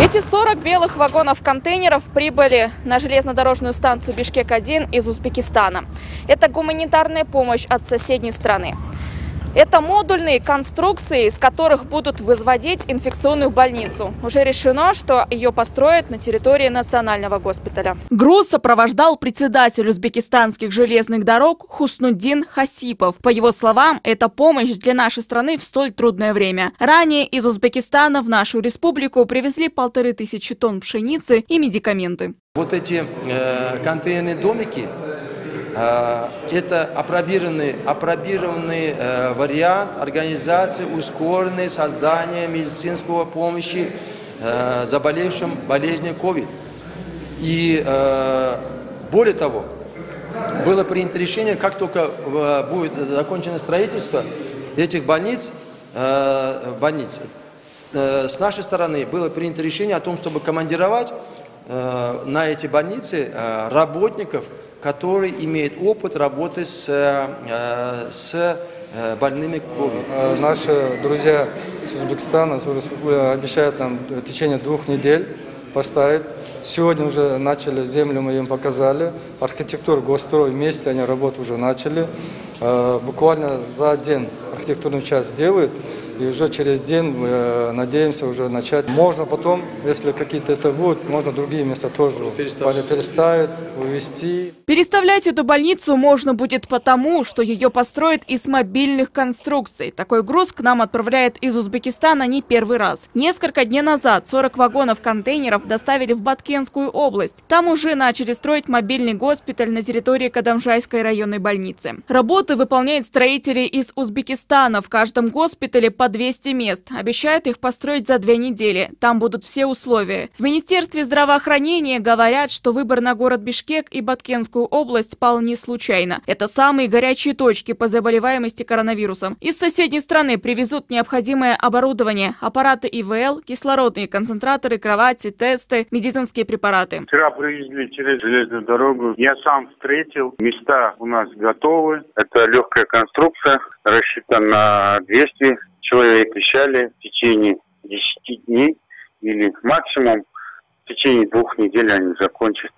Эти 40 белых вагонов-контейнеров прибыли на железнодорожную станцию Бишкек-1 из Узбекистана. Это гуманитарная помощь от соседней страны. Это модульные конструкции, из которых будут возводить инфекционную больницу. Уже решено, что ее построят на территории национального госпиталя. Груз сопровождал председатель узбекистанских железных дорог Хуснуддин Хасипов. По его словам, это помощь для нашей страны в столь трудное время. Ранее из Узбекистана в нашу республику привезли полторы тысячи тонн пшеницы и медикаменты. Вот эти э, контейнерные домики это опробированный, опробированный э, вариант организации ускоренной создания медицинского помощи э, заболевшим болезнью COVID. И более того, было принято решение, как только будет закончено строительство этих больниц, больниц, с нашей стороны было принято решение о том, чтобы командировать на эти больницы работников, который имеет опыт работы с, э, с э, больными COVID. Э, наши друзья из Узбекистана обещают нам в течение двух недель поставить. Сегодня уже начали землю, мы им показали. Архитектура, госстрой вместе, они работу уже начали. Буквально за день архитектурную часть сделают. И уже через день мы э, надеемся уже начать. Можно потом, если какие-то это будут, можно другие места тоже переставить, переставить увезти. Переставлять эту больницу можно будет потому, что ее построят из мобильных конструкций. Такой груз к нам отправляет из Узбекистана не первый раз. Несколько дней назад 40 вагонов контейнеров доставили в Баткенскую область. Там уже начали строить мобильный госпиталь на территории Кадамжайской районной больницы. Работы выполняют строители из Узбекистана. В каждом госпитале по по 200 мест. Обещают их построить за две недели. Там будут все условия. В Министерстве здравоохранения говорят, что выбор на город Бишкек и Баткенскую область пал не случайно. Это самые горячие точки по заболеваемости коронавирусом. Из соседней страны привезут необходимое оборудование, аппараты ИВЛ, кислородные концентраторы, кровати, тесты, медицинские препараты. Вчера привезли через железную дорогу. Я сам встретил. Места у нас готовы. Это легкая конструкция, рассчитана на 200 человек обещали в течение 10 дней или максимум в течение двух недель они закончат.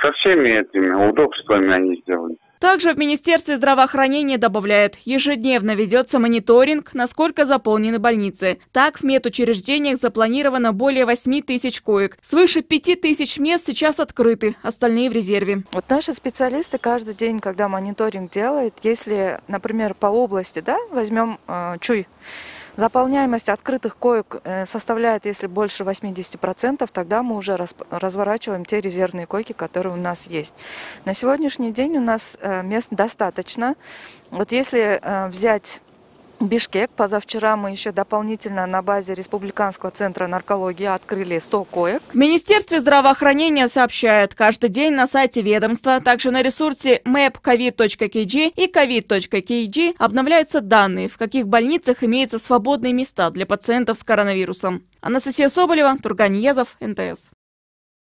Со всеми этими удобствами они сделали. Также в Министерстве здравоохранения добавляют, ежедневно ведется мониторинг, насколько заполнены больницы. Так, в медучреждениях запланировано более 8 тысяч коек. Свыше 5 тысяч мест сейчас открыты, остальные в резерве. Вот наши специалисты каждый день, когда мониторинг делают, если, например, по области, да, возьмем э, Чуй, Заполняемость открытых коек э, составляет, если больше 80%, тогда мы уже разворачиваем те резервные койки, которые у нас есть. На сегодняшний день у нас э, мест достаточно. Вот если э, взять Бишкек. Позавчера мы еще дополнительно на базе Республиканского центра наркологии открыли 100 коек. В Министерстве здравоохранения сообщают, каждый день на сайте ведомства, также на ресурсе mapcovid.kg и covid.kg обновляются данные, в каких больницах имеются свободные места для пациентов с коронавирусом. Анастасия Соболева, Турган Езов, НТС.